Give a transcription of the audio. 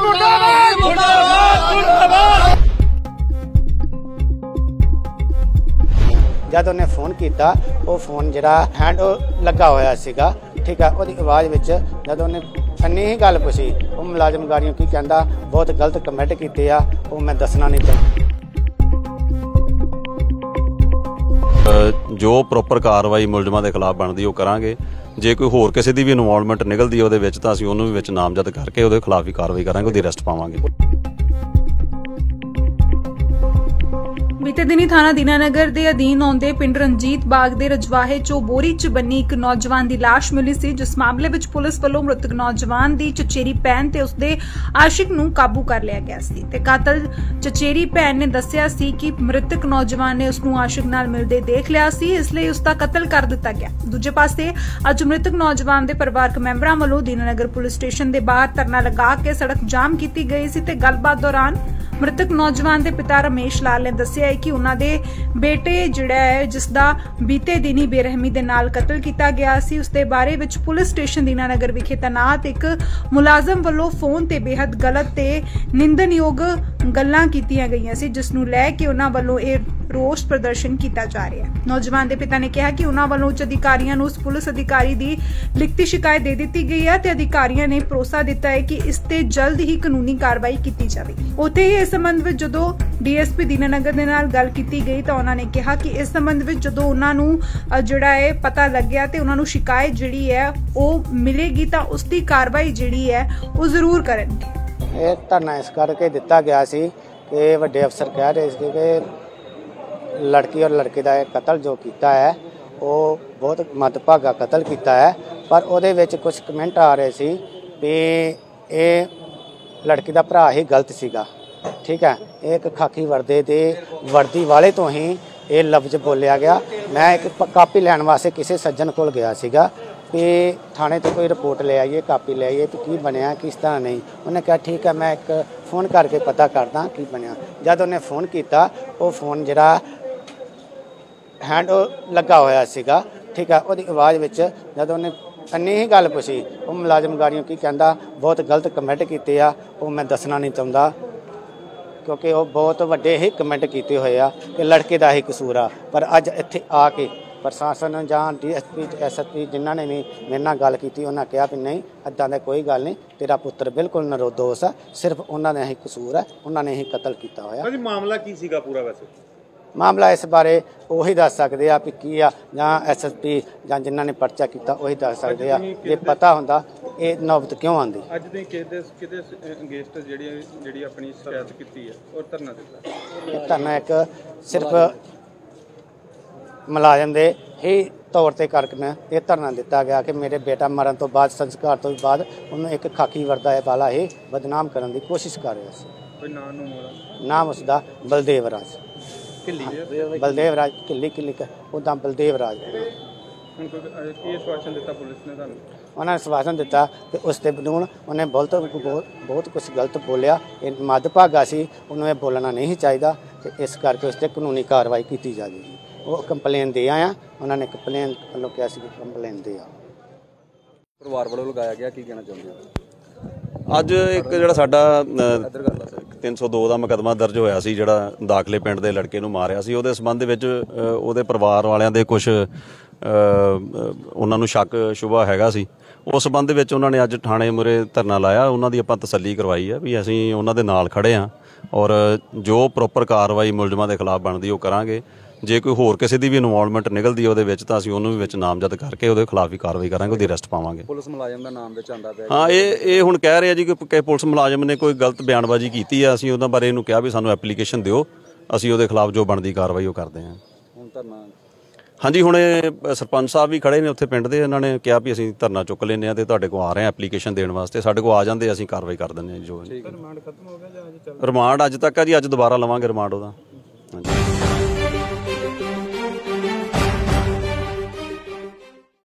ਮੁਰਦਾਬਾਦ ਮੁਰਦਾਬਾਦ ਜਦ ਉਹਨੇ ਫੋਨ ਕੀਤਾ ਉਹ ਫੋਨ ਜਿਹੜਾ ਹੈਂਡ ਲੱਗਾ ਹੋਇਆ ਸੀਗਾ ਠੀਕ ਆ ਉਹਦੀ ਆਵਾਜ਼ ਵਿੱਚ ਜਦ ਉਹਨੇ ਅੰਨੀ ਹੀ ਗੱਲ ਪੁੱਛੀ ਉਹ ਮੁਲਾਜ਼ਮ ਗਾੜੀਆਂ ਕੀ ਕਹਿੰਦਾ ਬਹੁਤ ਗਲਤ ਕਮੈਂਟ ਕੀਤੇ ਆ ਉਹ ਮੈਂ ਦੱਸਣਾ ਨਹੀਂ ਚਾਹੁੰਦਾ। ਜੋ ਪ੍ਰੋਪਰ ਕਾਰਵਾਈ ਮੁਲਜ਼ਮਾਂ ਦੇ ਖਿਲਾਫ ਬਣਦੀ ਉਹ ਕਰਾਂਗੇ। ਜੇ ਕੋਈ ਹੋਰ ਕਿਸੇ ਦੀ ਵੀ ਇਨਵੋਲਵਮੈਂਟ ਨਿਕਲਦੀ ਹੈ ਉਹਦੇ ਵਿੱਚ, ਤਾਂ ਅਸੀਂ ਉਹਨੂੰ ਵੀ ਵਿੱਚ ਨਾਮਜ਼ਦ ਕਰਕੇ ਉਹਦੇ ਖਿਲਾਫ ਵੀ ਕਾਰਵਾਈ ਕਰਾਂਗੇ, ਉਹਦੀ ਅਰੈਸਟ ਪਾਵਾਂਗੇ। ਬੀਤੇ ਦਿਨੀ ਥਾਣਾ ਦੀਨਾਨਗਰ ਦੇ ਅਧੀਨ ਆਉਂਦੇ ਪਿੰਡ ਰਣਜੀਤ ਬਾਗ ਦੇ ਰਜਵਾਹੇ ਚੋਂ ਬੋਰੀ 'ਚ ਬੰਨੀ ਇੱਕ ਨੌਜਵਾਨ ਦੀ ਲਾਸ਼ ਮਿਲੀ ਸੀ, ਜਿਸ ਮਾਮਲੇ ਵਿੱਚ ਪੁਲਿਸ ਵੱਲੋਂ ਮ੍ਰਿਤਕ ਨੌਜਵਾਨ ਦੀ ਚਚੇਰੀ ਭੈਣ ਤੇ ਉਸਦੇ ਆਸ਼ਿਕ ਨੂੰ ਕਾਬੂ ਕਰ ਲਿਆ ਗਿਆ ਸੀ। ਤੇ ਕਾਤਲ ਚਚੇਰੀ ਭੈਣ ਨੇ ਦੱਸਿਆ ਸੀ ਕਿ ਮ੍ਰਿਤਕ ਨੌਜਵਾਨ ਨੇ ਉਸ ਨੂੰ ਆਸ਼ਿਕ ਨਾਲ ਮਿਲਦੇ ਦੇਖ ਲਿਆ ਸੀ, ਇਸ ਲਈ ਉਸ ਦਾ ਕਤਲ ਕਰ ਦਿੱਤਾ ਗਿਆ। ਦੂਜੇ ਪਾਸੇ, ਅੱਜ ਮ੍ਰਿਤਕ ਨੌਜਵਾਨ ਦੇ ਪਰਿਵਾਰਕ ਮੈਂਬਰਾਂ ਵੱਲੋਂ ਦੀਨਾਨਗਰ ਪੁਲਿਸ ਸਟੇਸ਼ਨ ਦੇ ਬਾਹਰ ਧਰਨਾ ਲਗਾ ਕੇ ਸੜਕ ਜਾਮ ਕੀਤੀ ਗਈ ਸੀ ਤੇ ਗੱਲਬਾਤ ਦੌਰਾਨ ਮ੍ਰਿਤਕ ਨੌਜਵਾਨ ਦੇ ਪਿਤਾ ਰਮੇਸ਼ ਲਾਲ ਨੇ ਦੱਸਿਆ ਹੈ ਕਿ ਉਹਨਾਂ ਦੇ ਬੇਟੇ ਜਿਹੜਾ ਹੈ ਜਿਸ ਦਾ ਬੀਤੇ ਦਿਨੀ ਬੇਰਹਿਮੀ ਦੇ ਨਾਲ ਕਤਲ ਕੀਤਾ ਗਿਆ ਸੀ ਉਸ ਦੇ ਬਾਰੇ ਵਿੱਚ ਪੁਲਿਸ ਸਟੇਸ਼ਨ ਦੀਨਾਨਗਰ ਵਿਖੇ ਤੈਨਾਤ ਇੱਕ ਮੁਲਾਜ਼ਮ ਵੱਲੋਂ ਫੋਨ ਤੇ ਬੇहद ਗਲਤ ਤੇ ਨਿੰਦਨਯੋਗ ਗੱਲਾਂ ਕੀਤੀਆਂ ਗਈਆਂ ਸੀ ਜਿਸ ਨੂੰ ਲੈ ਕੇ ਉਹਨਾਂ ਵੱਲੋਂ ਇਹ ਰੋਸ ਪ੍ਰਦਰਸ਼ਨ ਕੀਤਾ ਜਾ ਰਿਹਾ ਹੈ। ਨੌਜਵਾਨ ਦੇ ਪਿਤਾ ਨੇ ਕਿਹਾ ਕਿ ਉਹਨਾਂ ਵੱਲੋਂ ਉੱਚ ਅਧਿਕਾਰੀਆਂ ਨੂੰ ਉਸ ਪੁਲਿਸ ਅਧਿਕਾਰੀ ਦੀ ਲਿਖਤੀ ਸ਼ਿਕਾਇਤ ਦੇ ਦਿੱਤੀ ਗਈ ਹੈ ਤੇ ਅਧਿਕਾਰੀਆਂ ਨੇ ਭਰੋਸਾ ਦਿੱਤਾ ਹੈ ਕਿ ਇਸ ਤੇ ਜਲਦ ਹੀ ਕਾਨੂੰਨੀ ਕਾਰਵਾਈ ਕੀਤੀ ਜਾਵੇਗੀ। ਉੱਥੇ ਹੀ ਇਸ ਸੰਬੰਧ ਵਿੱਚ ਜਦੋਂ ਡੀਐਸਪੀ ਦੀਨਾਨਗਰ ਦੇ ਨਾਲ ਗੱਲ ਕੀਤੀ ਗਈ ਤਾਂ ਉਹਨਾਂ ਨੇ ਕਿਹਾ ਕਿ ਇਸ ਸੰਬੰਧ ਵਿੱਚ ਜਦੋਂ ਉਹਨਾਂ ਨੂੰ ਜਿਹੜਾ ਹੈ ਪਤਾ ਲੱਗਿਆ ਤੇ ਉਹਨਾਂ ਨੂੰ ਸ਼ਿਕਾਇਤ ਜਿਹੜੀ ਹੈ ਉਹ ਮਿਲੇਗੀ ਤਾਂ ਉਸ ਦੀ ਕਾਰਵਾਈ ਜਿਹੜੀ ਹੈ ਉਹ ਜ਼ਰੂਰ ਕਰਨਗੇ। ਇਹ ਧਰਨਾ ਇਸ ਕਰਕੇ ਦਿੱਤਾ ਗਿਆ ਸੀ ਕਿ ਵੱਡੇ ਅਫਸਰ ਕਹਿ ਰਹੇ ਸੀ ਕਿ ਲੜਕੀ ਔਰ ਲੜਕੇ ਦਾ ਇਹ ਕਤਲ ਜੋ ਕੀਤਾ ਹੈ, ਉਹ ਬਹੁਤ ਮੱਦਭਾਗਾ ਕਤਲ ਕੀਤਾ ਹੈ, ਪਰ ਉਹਦੇ ਵਿੱਚ ਕੁਝ ਕਮੈਂਟ ਆ ਰਹੇ ਸੀ ਵੀ ਇਹ ਲੜਕੀ ਦਾ ਭਰਾ ਹੀ ਗਲਤ ਸੀਗਾ। ਠੀਕ ਹੈ, ਇਹ ਇੱਕ ਖਾਕੀ ਵਰਦੇ ਦੇ ਵਰਦੀ ਵਾਲੇ ਤੋਂ ਹੀ ਇਹ ਲਫ਼ਜ਼ ਬੋਲਿਆ ਗਿਆ। ਮੈਂ ਇੱਕ ਕਾਪੀ ਲੈਣ ਵਾਸਤੇ ਕਿਸੇ ਸੱਜਣ ਕੋਲ ਗਿਆ ਸੀਗਾ ਕਿ ਥਾਣੇ ਤੋਂ ਕੋਈ ਰਿਪੋਰਟ ਲੈ ਆਈਏ, ਕਾਪੀ ਲੈ ਆਈਏ ਕਿ ਕੀ ਬਣਿਆ, ਕਿਸ ਤਰ੍ਹਾਂ ਨਹੀਂ। ਉਹਨੇ ਕਿਹਾ, ਠੀਕ ਹੈ, ਮੈਂ ਇੱਕ ਫੋਨ ਕਰਕੇ ਪਤਾ ਕਰਦਾ ਕੀ ਬਣਿਆ। ਜਦ ਉਹਨੇ ਫੋਨ ਕੀਤਾ, ਉਹ ਫੋਨ ਜਿਹੜਾ ਹੈਂਡ ਲੱਗਾ ਹੋਇਆ ਸੀਗਾ, ਠੀਕ ਹੈ, ਉਹਦੀ ਆਵਾਜ਼ ਵਿੱਚ ਜਦ ਉਹਨੇ ਅੰਨੀ ਹੀ ਗੱਲ ਪੁੱਛੀ, ਉਹ ਮੁਲਾਜ਼ਮ ਗਾੜੀਆਂ ਕੀ ਕਹਿੰਦਾ, ਬਹੁਤ ਗਲਤ ਕਮੈਂਟ ਕੀਤੇ ਆ, ਉਹ ਮੈਂ ਦੱਸਣਾ ਨਹੀਂ ਚਾਹੁੰਦਾ। ਕਿਉਂਕਿ ਉਹ ਬਹੁਤ ਵੱਡੇ ਹੀ ਕਮੈਂਟ ਕੀਤੇ ਹੋਏ ਆ ਕਿ ਲੜਕੇ ਦਾ ਹੀ ਕਸੂਰ ਆ। ਪਰ ਅੱਜ ਇੱਥੇ ਆ ਕੇ ਪ੍ਰਸ਼ਾਸਨ ਜਾਂ ਡੀਐਸਪੀ ਐਸਐਸਪੀ ਜਿਨ੍ਹਾਂ ਨੇ ਵੀ ਮੇਰੇ ਨਾਲ ਗੱਲ ਕੀਤੀ ਉਹਨਾਂ ਕਿਹਾ ਵੀ ਨਹੀਂ ਅੱਦਾਂ ਦਾ ਕੋਈ ਗੱਲ ਨਹੀਂ ਤੇਰਾ ਪੁੱਤਰ ਬਿਲਕੁਲ ਨਿਰਦੋਸ਼ ਆ ਸਿਰਫ ਉਹਨਾਂ ਦਾ ਹੀ ਕਸੂਰ ਹੈ ਉਹਨਾਂ ਨੇ ਹੀ ਕਤਲ ਕੀਤਾ ਹੋਇਆ। ਭਾਜੀ ਮਾਮਲਾ ਕੀ ਸੀਗਾ ਪੂਰਾ ਵੈਸੇ? ਮਾਮਲਾ ਇਸ ਬਾਰੇ ਉਹੀ ਦੱਸ ਸਕਦੇ ਆ ਵੀ ਕੀ ਆ ਜਾਂ ਐਸਐਸਪੀ ਜਾਂ ਜਿਨ੍ਹਾਂ ਨੇ ਪਰਚਾ ਕੀਤਾ ਉਹੀ ਦੱਸ ਸਕਦੇ ਆ ਜੇ ਪਤਾ ਹੁੰਦਾ ਇਹ ਨੌਬਤ ਕਿਉਂ ਆਂਦੀ ਅੱਜ ਦੇ ਕਿਤੇ ਕਿਤੇ ਅਗੇਂਸਟ ਜਿਹੜੀ ਜਿਹੜੀ ਆਪਣੀ ਸ਼ਿਕਾਇਤ ਕੀਤੀ ਹੈ ਔਰ ਧਰਨਾ ਦਿੱਤਾ? ਇਹ ਧਰਨਾ ਇੱਕ ਸਿਰਫ ਮੁਲਾਜ਼ਮ ਦੇ ਹੀ ਤੌਰ ਤੇ ਕਰਕੇ ਮੈਂ ਇਹ ਧਰਨਾ ਦਿੱਤਾ ਗਿਆ ਕਿ ਮੇਰੇ ਬੇਟਾ ਮਰਨ ਤੋਂ ਬਾਅਦ ਸੰਸਕਾਰ ਤੋਂ ਬਾਅਦ ਉਹਨੂੰ ਇੱਕ ਖਾਕੀ ਵਰਦਾ ਵਾਲਾ ਹੀ ਬਦਨਾਮ ਕਰਨ ਦੀ ਕੋਸ਼ਿਸ਼ ਕਰ ਰਿਹਾ ਸੀ। ਕੋਈ ਨਾਂ ਨੂੰ ਮੋੜਾ ਨਾਮ ਉਸਦਾ ਬਲਦੇਵ ਰਾਜ। ਢਿੱਲੀ ਬਲਦੇਵ ਰਾਜ ਕਿੱਲੀ ਕਿੱਲੀ ਉਹਦਾ ਬਲਦੇਵ ਰਾਜ। ਹੁਣ ਕੋਈ ਕੀ ਆਸ਼ਵਾਸਨ ਦਿੱਤਾ ਪੁਲਿਸ ਨੇ ਤੁਹਾਨੂੰ? ਉਹਨਾਂ ਨੇ ਸਵਾਸਨ ਦਿੱਤਾ ਕਿ ਉਸ ਤੇ ਬਨੂਨ ਉਹਨੇ ਬਹੁਤ ਬਹੁਤ ਬਹੁਤ ਕੁਝ ਗਲਤ ਬੋਲਿਆ। ਇਹ ਮੱਦਭਾਗਾ ਸੀ ਉਹਨੂੰ ਇਹ ਬੋਲਣਾ ਨਹੀਂ ਚਾਹੀਦਾ ਤੇ ਇਸ ਕਰਕੇ ਉਸ ਤੇ ਕਾਨੂੰਨੀ ਕਾਰਵਾਈ ਕੀਤੀ ਜਾਵੇਗੀ। ਉਹ ਕੰਪਲੇਨ ਦੇ ਆਇਆ ਉਹਨਾਂ ਨੇ ਕੰਪਲੇਨ ਵੱਲੋਂ ਕਿਹਾ ਸੀ ਕਿ ਕੰਪਲੇਨ ਦੇ ਆ ਪਰਿਵਾਰ ਵੱਲੋਂ ਲਗਾਇਆ ਗਿਆ ਕੀ ਕਹਿਣਾ ਚਾਹੁੰਦੇ ਹੋ? ਅੱਜ ਇੱਕ ਜਿਹੜਾ ਸਾਡਾ ਅ, 302 ਦਾ ਮੁਕੱਦਮਾ ਦਰਜ ਹੋਇਆ ਸੀ ਜਿਹੜਾ ਦਾਖਲੇ ਪਿੰਡ ਦੇ ਲੜਕੇ ਨੂੰ ਮਾਰਿਆ ਸੀ। ਉਹਦੇ ਸੰਬੰਧ ਵਿੱਚ ਉਹਦੇ ਪਰਿਵਾਰ ਵਾਲਿਆਂ ਦੇ ਕੁਝ ਉਹਨਾਂ ਨੂੰ ਸ਼ੱਕ ਸ਼ੁਬਾ ਹੈਗਾ ਸੀ। ਉਸ ਸੰਬੰਧ ਵਿੱਚ ਉਹਨਾਂ ਨੇ ਅੱਜ ਥਾਣੇ ਮੁਰੇ ਧਰਨਾ ਲਾਇਆ। ਉਹਨਾਂ ਦੀ ਆਪਾਂ ਤਸੱਲੀ ਕਰਵਾਈ ਆ ਵੀ ਅਸੀਂ ਉਹਨਾਂ ਦੇ ਨਾਲ ਖੜੇ ਆ ਔਰ ਜੋ ਪ੍ਰੋਪਰ ਕਾਰਵਾਈ ਮੁਲਜ਼ਮਾਂ ਦੇ ਖਿਲਾਫ ਬਣਦੀ ਉਹ ਕਰਾਂਗੇ। ਜੇ ਕੋਈ ਹੋਰ ਕਿਸੇ ਦੀ ਵੀ ਇਨਵੋਲਵਮੈਂਟ ਨਿਕਲਦੀ ਉਹਦੇ ਵਿੱਚ ਤਾਂ ਅਸੀਂ ਉਹਨੂੰ ਵੀ ਵਿੱਚ ਨਾਮਜ਼ਦ ਕਰਕੇ ਉਹਦੇ ਖਿਲਾਫ ਵੀ ਕਾਰਵਾਈ ਕਰਾਂਗੇ ਉਹਦੀ ਅਰੈਸਟ ਪਾਵਾਂਗੇ। ਪੁਲਿਸ ਮੁਲਾਜ਼ਮ ਦਾ ਨਾਮ ਵਿੱਚ ਆਂਦਾ ਪਿਆ। ਹਾਂ ਇਹ ਇਹ ਹੁਣ ਕਹਿ ਰਹੇ ਜੀ ਕਿ ਕਿ ਪੁਲਿਸ ਮੁਲਾਜ਼ਮ ਨੇ ਕੋਈ ਗਲਤ ਬਿਆਨਬਾਜ਼ੀ ਕੀਤੀ ਆ। ਅਸੀਂ ਉਹਨਾਂ ਬਾਰੇ ਇਹਨੂੰ ਕਿਹਾ ਵੀ ਸਾਨੂੰ ਐਪਲੀਕੇਸ਼ਨ ਦਿਓ। ਅਸੀਂ ਉਹਦੇ ਖਿਲਾਫ ਜੋ ਬਣਦੀ ਕਾਰਵਾਈ ਉਹ ਕਰਦੇ ਹਾਂ। ਹੁਣ ਧਰਨਾ ਹਾਂਜੀ ਹੁਣ ਸਰਪੰਚ ਸਾਹਿਬ ਵੀ ਖੜੇ ਨੇ ਉੱਥੇ ਪਿੰਡ ਦੇ ਇਹਨਾਂ ਨੇ ਕਿਹਾ ਵੀ ਅਸੀਂ ਧਰਨਾ ਚੁੱਕ ਲੈਨੇ ਆ ਤੇ ਤੁਹਾਡੇ ਕੋਲ ਆ ਰਹੇ ਆ ਐਪਲੀਕੇਸ਼ਨ ਦੇਣ ਵਾਸਤੇ। ਸਾਡੇ ਕੋਲ ਆ ਜਾਂਦੇ ਅਸੀਂ ਕਾਰਵਾਈ ਕਰ ਦਿੰਦੇ ਆ ਜੋ ਰਿਮਾਂਡ ਖਤਮ ਹੋ ਗਿਆ ਜਾਂ ਅੱਜ ਚੱਲ ਰਿਮਾਂਡ ਅੱਜ ਤੱਕ ਆ ਜੀ ਅੱਜ ਦੁਬਾਰਾ ਲਵਾਂਗੇ ਰਿਮਾਂਡ ਉਹਦਾ। ਹਾਂਜੀ।